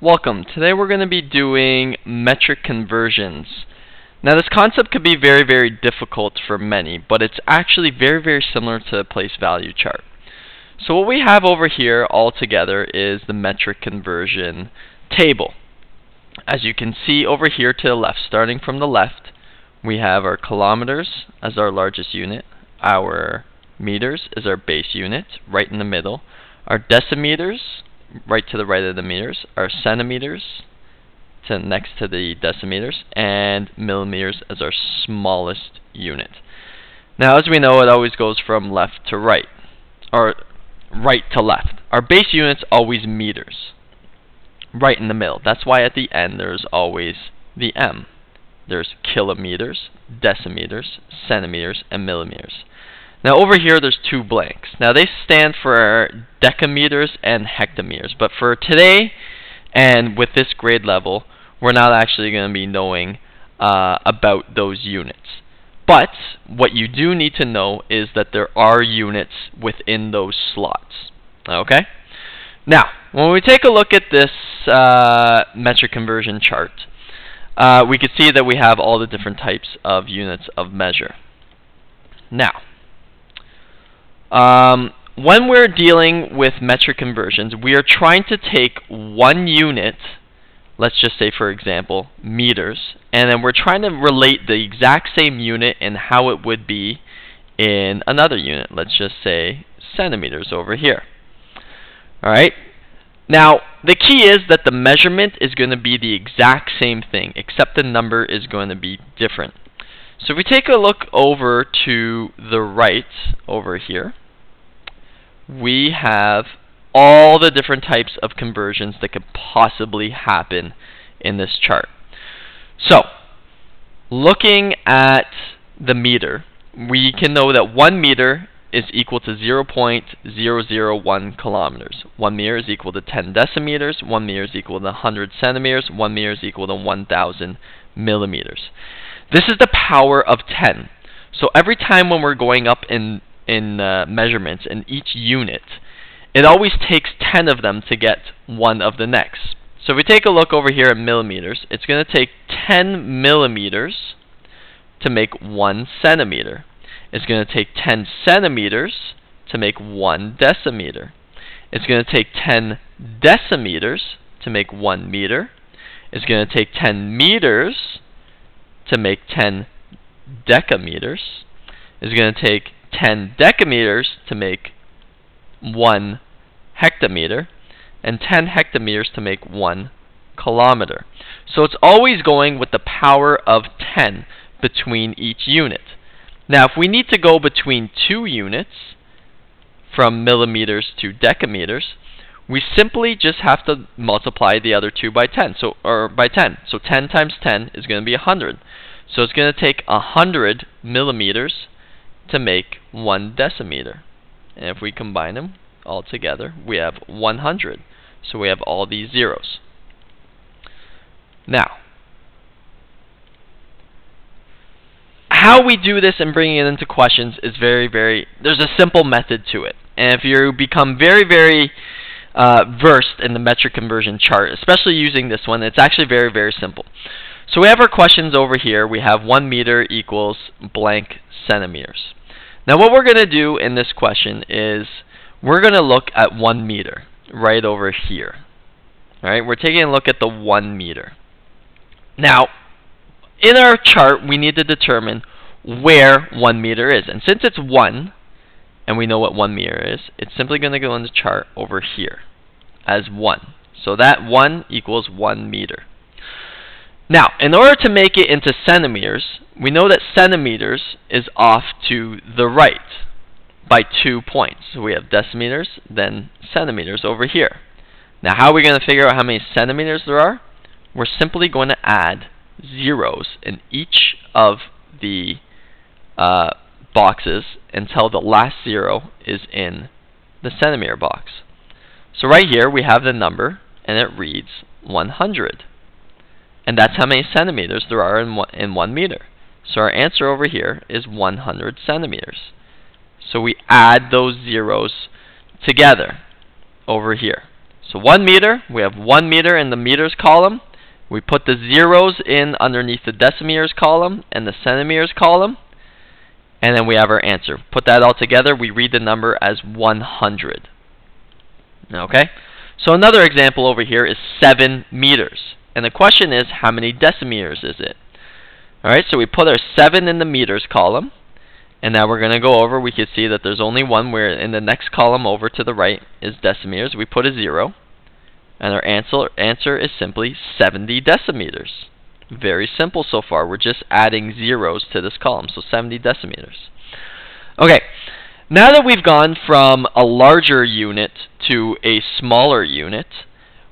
Welcome. Today we're going to be doing metric conversions. Now this concept could be very, very difficult for many, but it's actually very, very similar to a place value chart. So what we have over here all together is the metric conversion table. As you can see over here to the left, starting from the left, we have our kilometers as our largest unit, our meters is our base unit, right in the middle, our decimeters right to the right of the meters are centimeters to next to the decimeters and millimeters as our smallest unit. Now as we know it always goes from left to right or right to left. Our base unit's always meters right in the middle. That's why at the end there's always the M. There's kilometers, decimeters, centimeters, and millimeters. Now over here there's two blanks. Now they stand for decameters and hectometers. But for today and with this grade level, we're not actually going to be knowing uh, about those units. But what you do need to know is that there are units within those slots. Okay? Now, when we take a look at this uh, metric conversion chart, uh, we can see that we have all the different types of units of measure. Now, um, when we're dealing with metric conversions, we are trying to take one unit, let's just say for example, meters, and then we're trying to relate the exact same unit and how it would be in another unit. Let's just say centimeters over here. Alright? Now, the key is that the measurement is going to be the exact same thing, except the number is going to be different. So if we take a look over to the right over here, we have all the different types of conversions that could possibly happen in this chart. So, looking at the meter, we can know that 1 meter is equal to 0.001 kilometers. 1 meter is equal to 10 decimeters, 1 meter is equal to 100 centimeters, 1 meter is equal to 1,000 millimeters. This is the power of 10. So every time when we're going up in, in uh, measurements in each unit, it always takes 10 of them to get one of the next. So if we take a look over here at millimeters, it's going to take 10 millimeters to make 1 centimeter. It's going to take 10 centimeters to make 1 decimeter. It's going to take 10 decimeters to make 1 meter. It's going to take 10 meters to make 10 decameters is going to take 10 decameters to make 1 hectometer and 10 hectometers to make 1 kilometer. So it's always going with the power of 10 between each unit. Now if we need to go between two units from millimeters to decameters, we simply just have to multiply the other two by 10, so or by 10. So 10 times 10 is going to be 100. So it's going to take 100 millimeters to make 1 decimeter. And if we combine them all together, we have 100. So we have all these zeros. Now, how we do this and bringing it into questions is very, very, there's a simple method to it. And if you become very, very uh, versed in the metric conversion chart, especially using this one, it's actually very, very simple. So we have our questions over here. We have 1 meter equals blank centimeters. Now what we're going to do in this question is we're going to look at 1 meter right over here. All right, we're taking a look at the 1 meter. Now, in our chart, we need to determine where 1 meter is. And since it's 1, and we know what 1 meter is, it's simply going to go in the chart over here as 1. So that 1 equals 1 meter. Now, in order to make it into centimeters, we know that centimeters is off to the right by two points. So we have decimeters, then centimeters over here. Now, how are we going to figure out how many centimeters there are? We're simply going to add zeros in each of the uh, boxes until the last zero is in the centimeter box. So right here we have the number and it reads 100. And that's how many centimeters there are in one, in one meter. So our answer over here is 100 centimeters. So we add those zeros together over here. So 1 meter, we have 1 meter in the meters column. We put the zeros in underneath the decimeters column and the centimeters column. And then we have our answer. Put that all together, we read the number as 100. Okay? So another example over here is 7 meters. And the question is, how many decimeters is it? Alright, so we put our 7 in the meters column. And now we're going to go over, we can see that there's only one where in the next column over to the right is decimeters. We put a 0. And our answer, answer is simply 70 decimeters. Very simple so far. We're just adding zeros to this column, so 70 decimeters. Okay, now that we've gone from a larger unit to a smaller unit,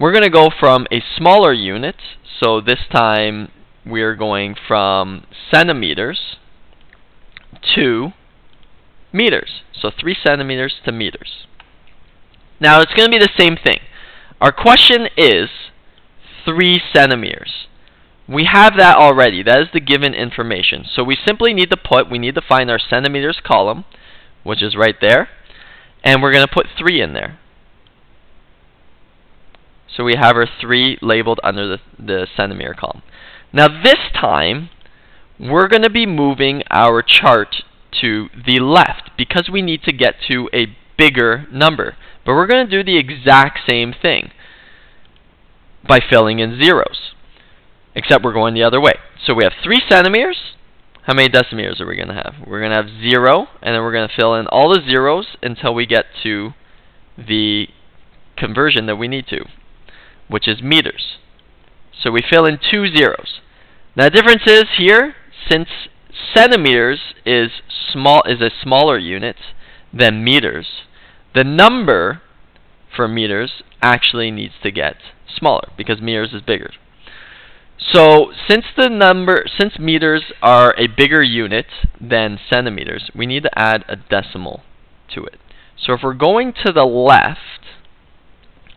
we're going to go from a smaller unit, so this time we're going from centimeters to meters. So 3 centimeters to meters. Now it's going to be the same thing. Our question is 3 centimeters. We have that already. That is the given information. So we simply need to put, we need to find our centimeters column, which is right there, and we're going to put 3 in there. So we have our 3 labeled under the, the centimeter column. Now this time, we're going to be moving our chart to the left because we need to get to a bigger number. But we're going to do the exact same thing by filling in zeros, except we're going the other way. So we have 3 centimeters. How many decimeters are we going to have? We're going to have 0, and then we're going to fill in all the zeros until we get to the conversion that we need to, which is meters. So we fill in two zeros. Now the difference is here, since centimeters is small is a smaller unit than meters, the number for meters actually needs to get smaller because meters is bigger. So since the number since meters are a bigger unit than centimeters, we need to add a decimal to it. So if we're going to the left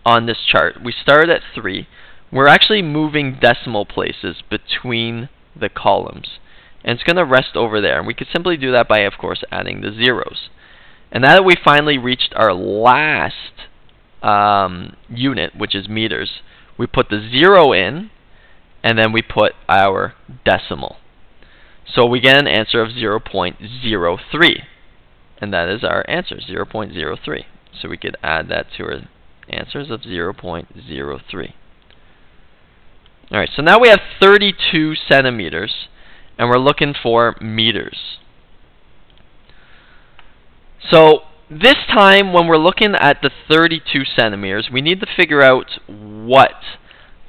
on this chart, we started at 3. We're actually moving decimal places between the columns. And it's going to rest over there. And we could simply do that by, of course, adding the zeros. And now that we finally reached our last um, unit, which is meters, we put the zero in, and then we put our decimal. So we get an answer of 0.03. And that is our answer, 0.03. So we could add that to our answers of 0.03. Alright, so now we have 32 centimeters, and we're looking for meters. So this time, when we're looking at the 32 centimeters, we need to figure out what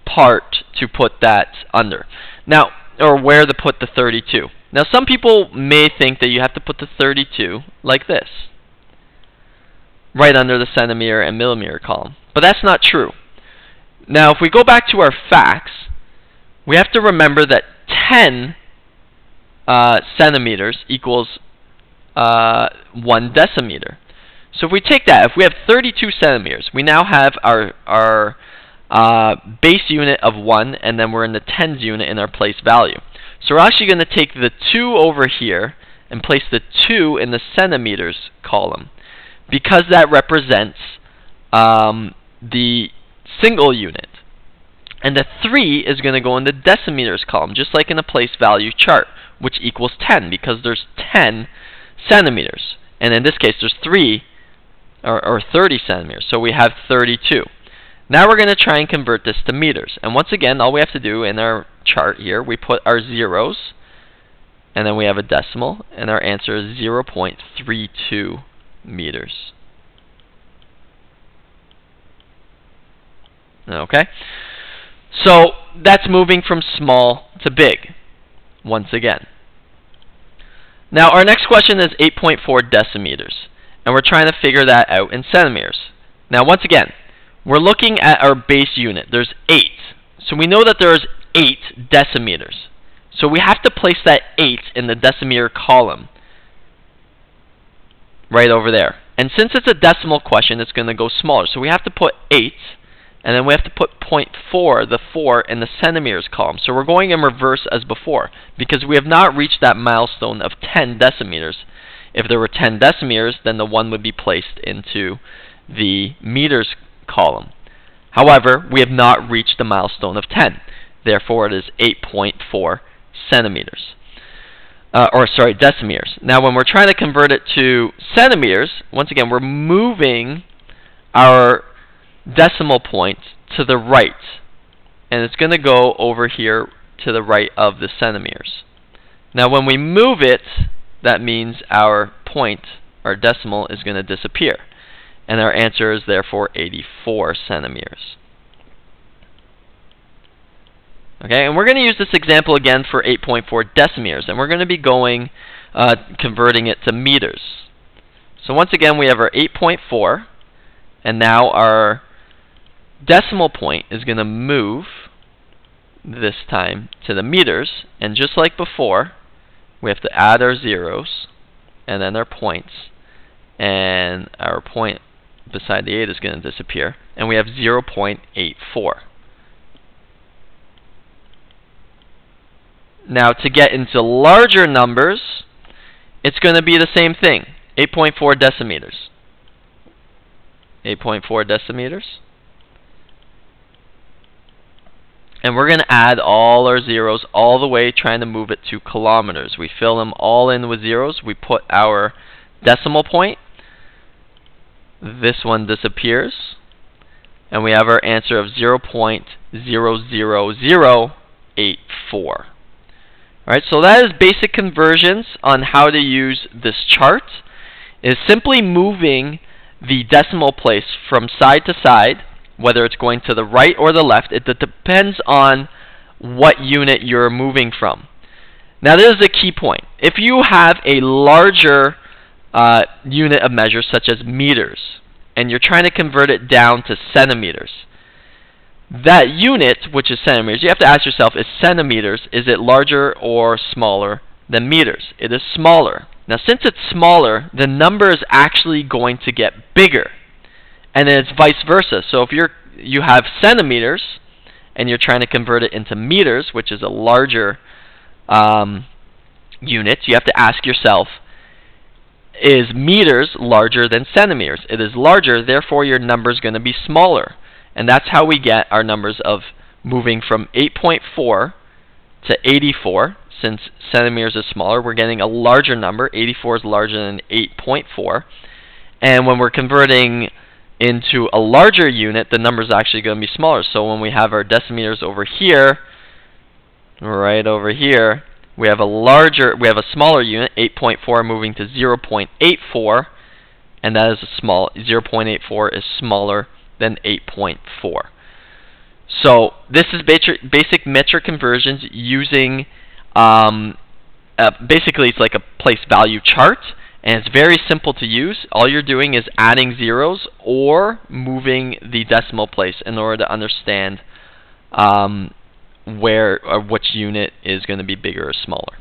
part to put that under. Now, or where to put the 32. Now, some people may think that you have to put the 32 like this, right under the centimeter and millimeter column. But that's not true. Now, if we go back to our facts, we have to remember that 10 uh, centimeters equals uh, 1 decimeter. So if we take that, if we have 32 centimeters, we now have our, our uh, base unit of 1, and then we're in the tens unit in our place value. So we're actually going to take the 2 over here and place the 2 in the centimeters column because that represents um, the single unit. And the 3 is going to go in the decimeters column, just like in a place value chart, which equals 10, because there's 10 centimeters. And in this case, there's 3, or, or 30 centimeters, so we have 32. Now we're going to try and convert this to meters. And once again, all we have to do in our chart here, we put our zeros, and then we have a decimal, and our answer is 0.32 meters. Okay? So that's moving from small to big, once again. Now our next question is 8.4 decimeters, and we're trying to figure that out in centimeters. Now once again, we're looking at our base unit. There's 8. So we know that there's 8 decimeters. So we have to place that 8 in the decimeter column right over there. And since it's a decimal question, it's going to go smaller. So we have to put 8 and then we have to put 0.4, the 4, in the centimeters column. So we're going in reverse as before, because we have not reached that milestone of 10 decimeters. If there were 10 decimeters, then the 1 would be placed into the meters column. However, we have not reached the milestone of 10. Therefore, it is 8.4 centimeters. Uh, or, sorry, decimeters. Now, when we're trying to convert it to centimeters, once again, we're moving our decimal point to the right. And it's going to go over here to the right of the centimeters. Now, when we move it, that means our point, our decimal, is going to disappear. And our answer is therefore 84 centimeters. Okay, and we're going to use this example again for 8.4 decimeters, and we're going to be going, uh, converting it to meters. So once again, we have our 8.4, and now our decimal point is going to move this time to the meters, and just like before, we have to add our zeros, and then our points, and our point beside the 8 is going to disappear, and we have 0.84. Now to get into larger numbers, it's going to be the same thing, 8.4 decimeters. 8.4 decimeters. And we're going to add all our zeros all the way, trying to move it to kilometers. We fill them all in with zeros. We put our decimal point. This one disappears. And we have our answer of 0.00084. Alright, so that is basic conversions on how to use this chart. Is simply moving the decimal place from side to side, whether it's going to the right or the left. It depends on what unit you're moving from. Now, this is a key point. If you have a larger uh, unit of measure, such as meters, and you're trying to convert it down to centimeters, that unit, which is centimeters, you have to ask yourself, is centimeters, is it larger or smaller than meters? It is smaller. Now, since it's smaller, the number is actually going to get bigger. And then it's vice versa. So if you're you have centimeters and you're trying to convert it into meters, which is a larger um, unit, you have to ask yourself, is meters larger than centimeters? It is larger, therefore your number is going to be smaller. And that's how we get our numbers of moving from 8.4 to 84. Since centimeters is smaller, we're getting a larger number. 84 is larger than 8.4. And when we're converting into a larger unit, the number is actually going to be smaller. So when we have our decimeters over here, right over here, we have a larger, we have a smaller unit, 8.4 moving to 0.84, and that is a small, 0.84 is smaller than 8.4. So this is basic metric conversions using, um, uh, basically it's like a place value chart, and it's very simple to use. All you're doing is adding zeros or moving the decimal place in order to understand um, where or which unit is going to be bigger or smaller.